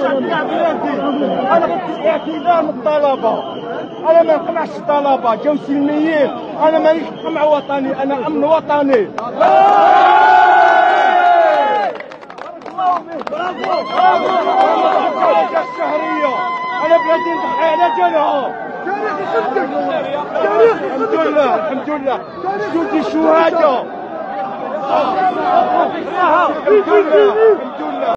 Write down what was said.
نشجع بلادي أنا غير اعتذار من الطلبه أنا ما نقمعش الطلبه جاو سلميين أنا مانيش قمع وطني أنا امن وطني الشهرية أنا بلادي نضحي على جالها تاريخ يصدق الحمد لله الحمد لله جدودي الشهاده الحمد لله الحمد